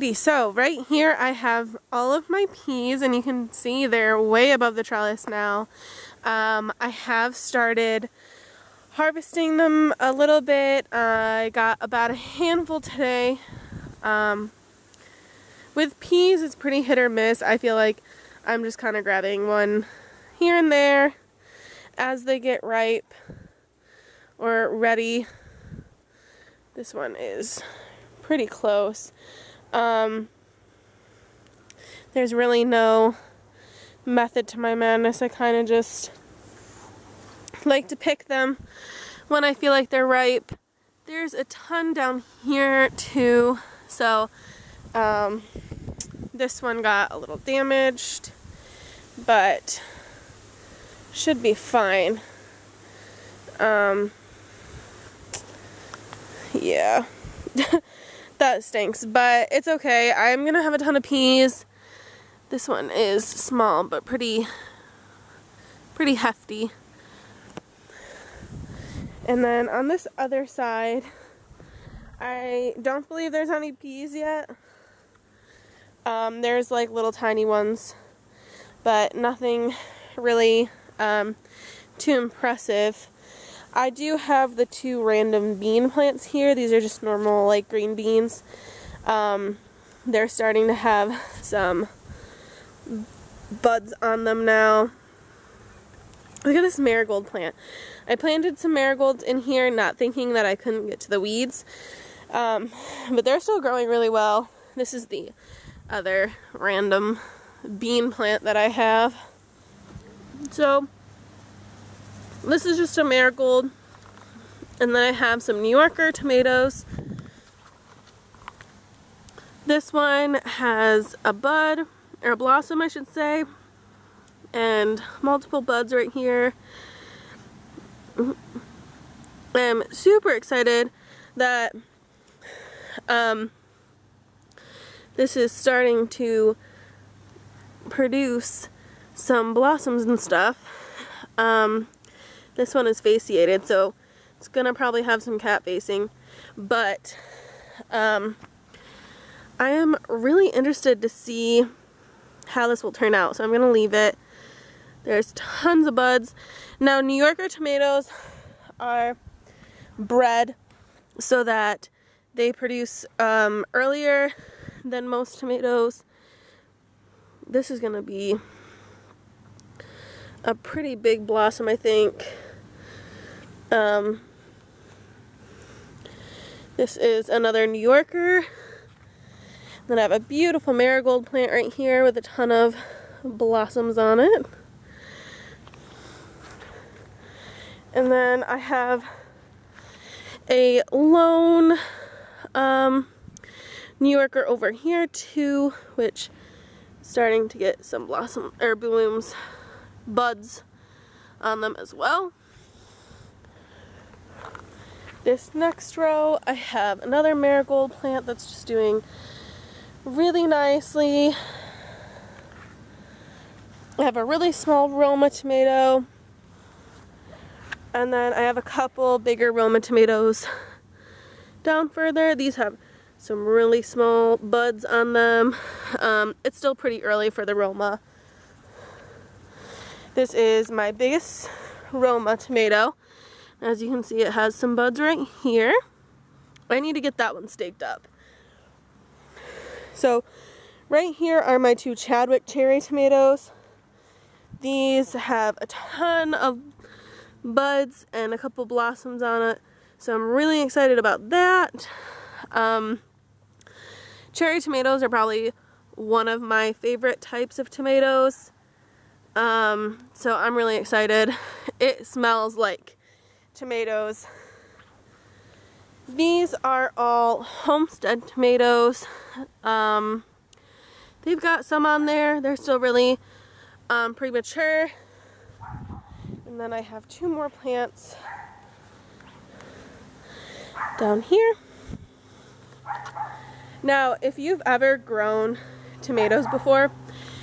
Alrighty, so right here I have all of my peas and you can see they're way above the trellis now. Um, I have started harvesting them a little bit. Uh, I got about a handful today. Um, with peas, it's pretty hit or miss. I feel like I'm just kind of grabbing one here and there as they get ripe or ready. This one is pretty close. Um, there's really no method to my madness. I kind of just like to pick them when I feel like they're ripe. There's a ton down here too. So um, this one got a little damaged, but should be fine. Um, yeah. that stinks, but it's okay. I'm gonna have a ton of peas. This one is small, but pretty, pretty hefty. And then on this other side, I don't believe there's any peas yet. Um, there's like little tiny ones, but nothing really um, too impressive. I do have the two random bean plants here. These are just normal like green beans. Um, they're starting to have some buds on them now. Look at this marigold plant. I planted some marigolds in here not thinking that I couldn't get to the weeds. Um, but they're still growing really well. This is the other random bean plant that I have. So this is just a marigold. And then I have some New Yorker tomatoes. This one has a bud, or a blossom I should say, and multiple buds right here. I'm super excited that um, this is starting to produce some blossoms and stuff. Um, this one is fasciated, so it's gonna probably have some cat facing, but um, I am really interested to see how this will turn out, so I'm gonna leave it. There's tons of buds. Now, New Yorker tomatoes are bred so that they produce um, earlier than most tomatoes. This is gonna be a pretty big blossom, I think. Um, this is another New Yorker. Then I have a beautiful marigold plant right here with a ton of blossoms on it. And then I have a lone um, New Yorker over here too, which starting to get some blossom or blooms, buds on them as well. This next row, I have another marigold plant that's just doing really nicely. I have a really small Roma tomato. And then I have a couple bigger Roma tomatoes down further. These have some really small buds on them. Um, it's still pretty early for the Roma. This is my biggest Roma tomato. As you can see, it has some buds right here. I need to get that one staked up. So right here are my two Chadwick cherry tomatoes. These have a ton of buds and a couple blossoms on it. So I'm really excited about that. Um, cherry tomatoes are probably one of my favorite types of tomatoes. Um, so I'm really excited. It smells like tomatoes. These are all homestead tomatoes. Um, they've got some on there. They're still really um, premature. And then I have two more plants down here. Now, if you've ever grown tomatoes before,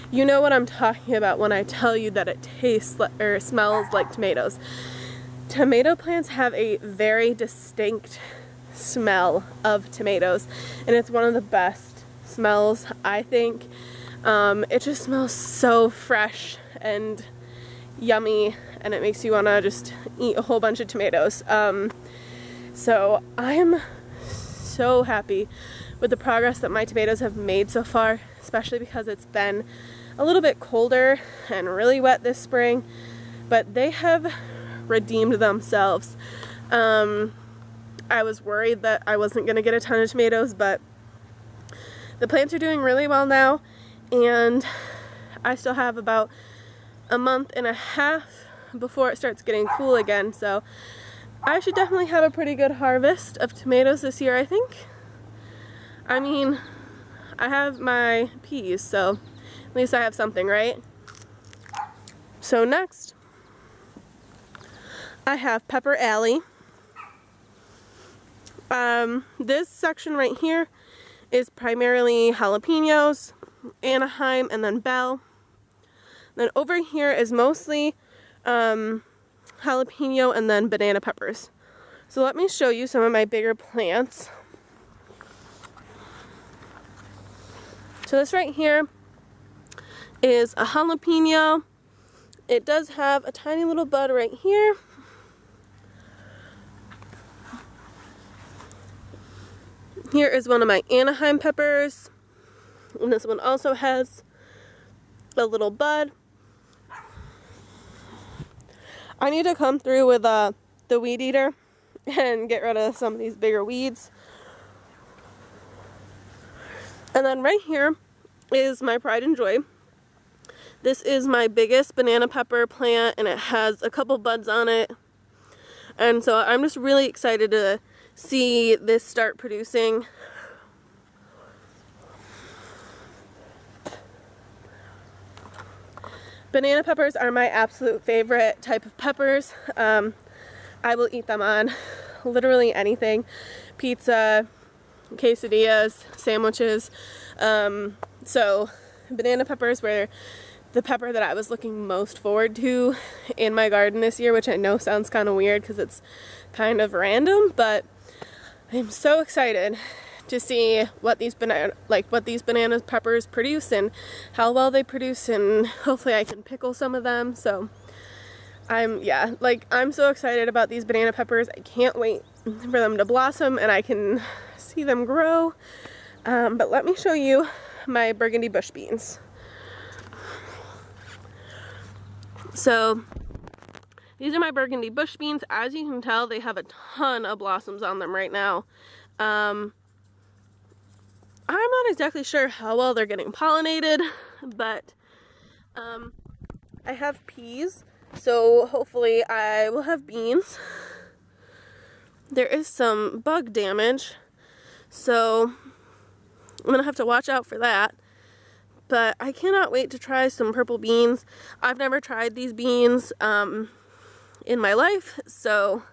you know what I'm talking about when I tell you that it tastes or smells like tomatoes. Tomato plants have a very distinct smell of tomatoes and it's one of the best smells, I think. Um, it just smells so fresh and yummy and it makes you want to just eat a whole bunch of tomatoes. Um, so I'm so happy with the progress that my tomatoes have made so far, especially because it's been a little bit colder and really wet this spring, but they have redeemed themselves. Um, I was worried that I wasn't going to get a ton of tomatoes, but the plants are doing really well now, and I still have about a month and a half before it starts getting cool again, so I should definitely have a pretty good harvest of tomatoes this year, I think. I mean, I have my peas, so at least I have something, right? So next, I have Pepper Alley. Um, this section right here is primarily jalapenos, Anaheim, and then bell. Then over here is mostly um, jalapeno and then banana peppers. So let me show you some of my bigger plants. So this right here is a jalapeno. It does have a tiny little bud right here. Here is one of my Anaheim peppers. And this one also has a little bud. I need to come through with uh, the weed eater and get rid of some of these bigger weeds. And then right here is my pride and joy. This is my biggest banana pepper plant and it has a couple buds on it. And so I'm just really excited to see this start producing. Banana peppers are my absolute favorite type of peppers. Um, I will eat them on literally anything. Pizza, quesadillas, sandwiches. Um, so banana peppers were the pepper that I was looking most forward to in my garden this year, which I know sounds kind of weird because it's kind of random, but I'm so excited to see what these banana like what these banana peppers produce and how well they produce and hopefully I can pickle some of them. So I'm yeah like I'm so excited about these banana peppers. I can't wait for them to blossom and I can see them grow. Um, but let me show you my burgundy bush beans. So these are my burgundy bush beans. As you can tell, they have a ton of blossoms on them right now. Um, I'm not exactly sure how well they're getting pollinated, but um, I have peas, so hopefully I will have beans. There is some bug damage, so I'm going to have to watch out for that. But I cannot wait to try some purple beans. I've never tried these beans. Um, in my life. So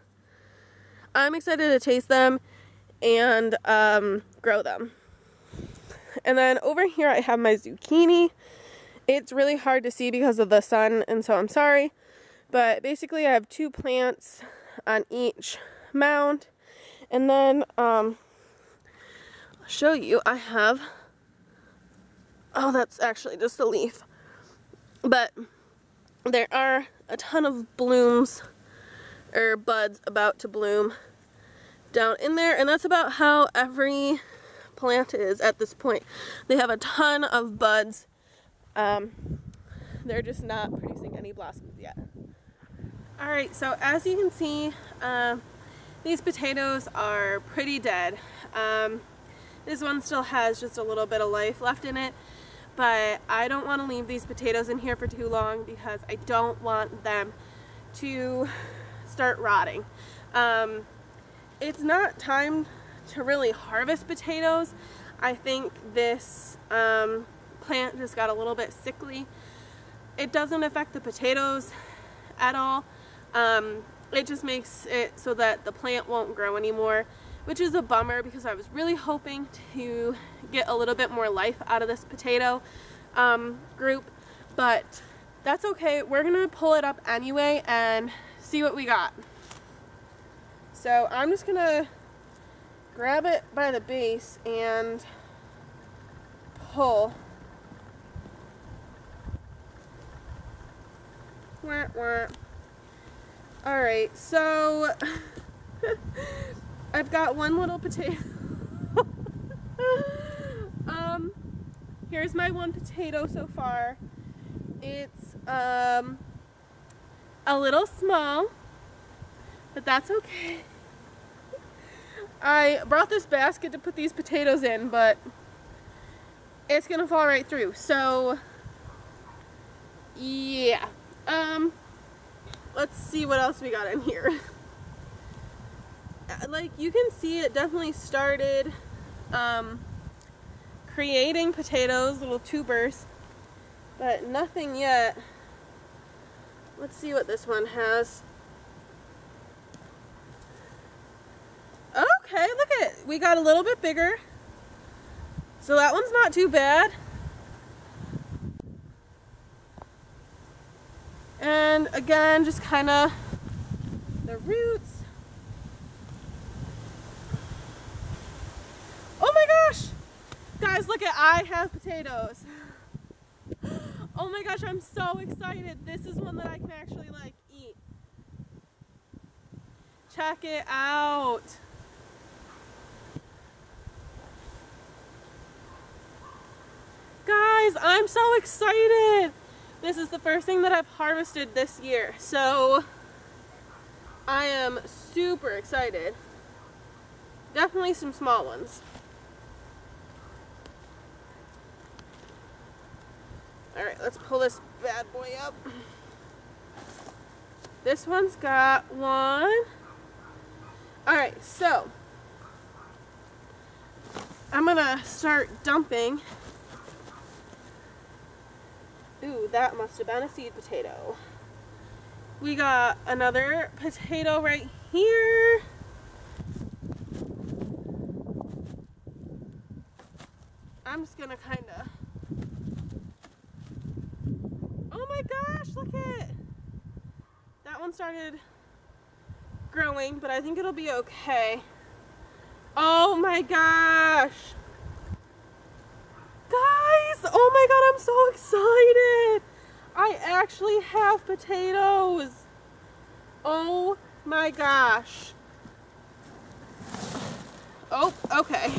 I'm excited to taste them and um, grow them. And then over here I have my zucchini. It's really hard to see because of the sun and so I'm sorry. But basically I have two plants on each mound. And then um, I'll show you I have, oh that's actually just a leaf. But there are a ton of blooms or buds about to bloom down in there and that's about how every plant is at this point. They have a ton of buds. Um, they're just not producing any blossoms yet. Alright, so as you can see, uh, these potatoes are pretty dead. Um, this one still has just a little bit of life left in it but I don't want to leave these potatoes in here for too long because I don't want them to start rotting. Um, it's not time to really harvest potatoes. I think this um, plant just got a little bit sickly. It doesn't affect the potatoes at all. Um, it just makes it so that the plant won't grow anymore which is a bummer because I was really hoping to get a little bit more life out of this potato um, group, but that's okay. We're gonna pull it up anyway and see what we got. So I'm just gonna grab it by the base and pull. Wah, wah. All right, so I've got one little potato. um, here's my one potato so far. It's um, a little small, but that's okay. I brought this basket to put these potatoes in, but it's gonna fall right through. So, yeah. Um, let's see what else we got in here. like, you can see it definitely started um, creating potatoes, little tubers, but nothing yet. Let's see what this one has. Okay, look at it. We got a little bit bigger. So that one's not too bad. And again, just kind of the roots. Oh my gosh! Guys, look at I have potatoes. Oh my gosh, I'm so excited. This is one that I can actually like eat. Check it out. Guys, I'm so excited. This is the first thing that I've harvested this year. So I am super excited. Definitely some small ones. All right, let's pull this bad boy up. This one's got one. All right, so I'm gonna start dumping Ooh, that must have been a seed potato. We got another potato right here. I'm just gonna kind of. Oh my gosh, look at that one started growing, but I think it'll be okay. Oh my gosh. Guys, oh my god, I'm so excited. I actually have potatoes. Oh my gosh. Oh, okay.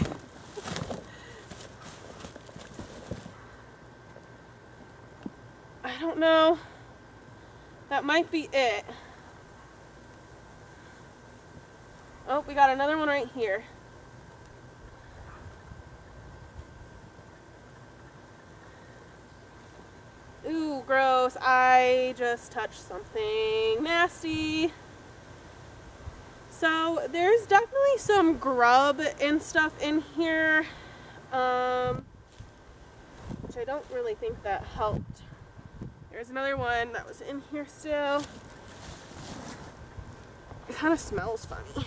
I don't know. That might be it. Oh, we got another one right here. Ooh, gross. I just touched something nasty. So there's definitely some grub and stuff in here, um, which I don't really think that helped. There's another one that was in here still. It kind of smells funny.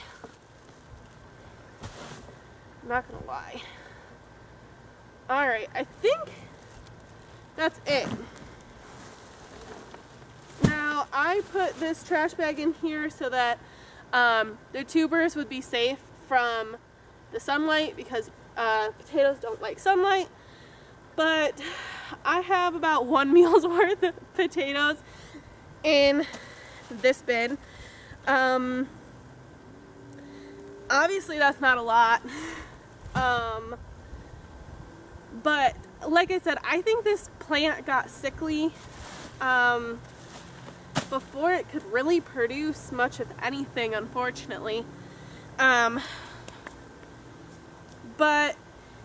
I'm not gonna lie. Alright, I think that's it. Now, I put this trash bag in here so that um, the tubers would be safe from the sunlight because uh, potatoes don't like sunlight. But I have about one meal's worth of potatoes in this bin. Um, obviously that's not a lot. Um, but like I said, I think this plant got sickly. Um, before it could really produce much of anything, unfortunately. Um, but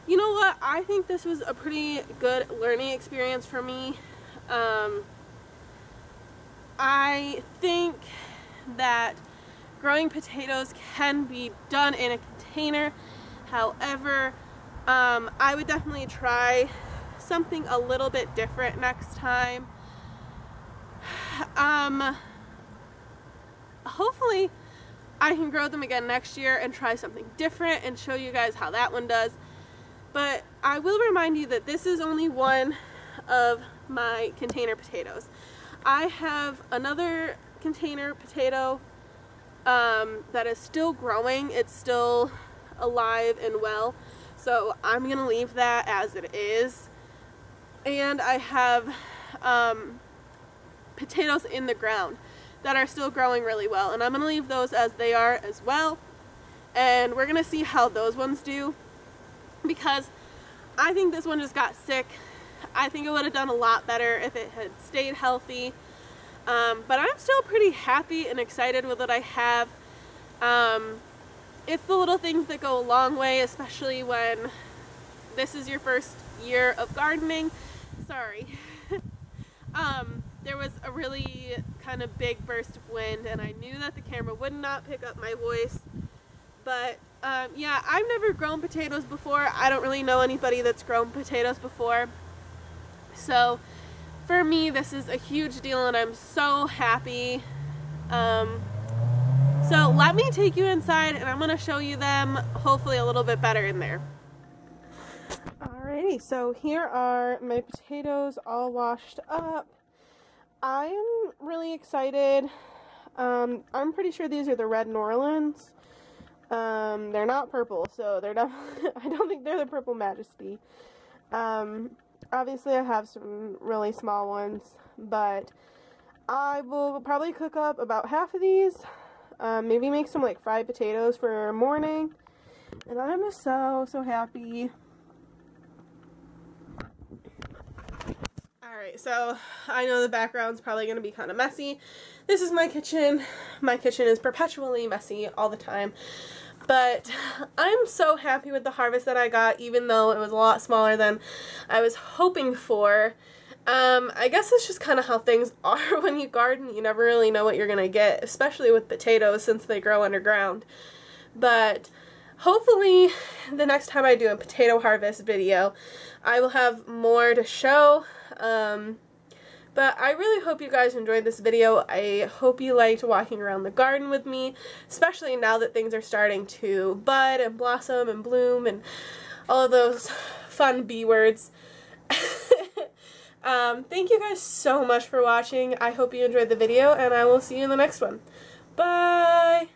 you know what? I think this was a pretty good learning experience for me. Um, I think that growing potatoes can be done in a container. However, um, I would definitely try something a little bit different next time um, hopefully I can grow them again next year and try something different and show you guys how that one does. But I will remind you that this is only one of my container potatoes. I have another container potato um, that is still growing. It's still alive and well. So I'm going to leave that as it is. and I have um, potatoes in the ground that are still growing really well. And I'm going to leave those as they are as well. And we're going to see how those ones do because I think this one just got sick. I think it would have done a lot better if it had stayed healthy. Um, but I'm still pretty happy and excited with what I have. Um, it's the little things that go a long way, especially when this is your first year of gardening. Sorry. um, there was a really kind of big burst of wind and I knew that the camera would not pick up my voice. But um, yeah, I've never grown potatoes before. I don't really know anybody that's grown potatoes before. So for me, this is a huge deal and I'm so happy. Um, so let me take you inside and I'm going to show you them hopefully a little bit better in there. Alrighty, so here are my potatoes all washed up. I'm really excited. Um, I'm pretty sure these are the red Norlands. Um, they're not purple, so they're definitely, I don't think they're the purple majesty. Um, obviously I have some really small ones, but I will probably cook up about half of these. Um, maybe make some like fried potatoes for morning. And I'm just so, so happy. Alright, so I know the background's probably going to be kind of messy. This is my kitchen. My kitchen is perpetually messy all the time. But I'm so happy with the harvest that I got, even though it was a lot smaller than I was hoping for. Um, I guess it's just kind of how things are when you garden. You never really know what you're going to get, especially with potatoes since they grow underground. But hopefully the next time I do a potato harvest video, I will have more to show. Um, but I really hope you guys enjoyed this video. I hope you liked walking around the garden with me, especially now that things are starting to bud and blossom and bloom and all of those fun B words. um, thank you guys so much for watching. I hope you enjoyed the video and I will see you in the next one. Bye!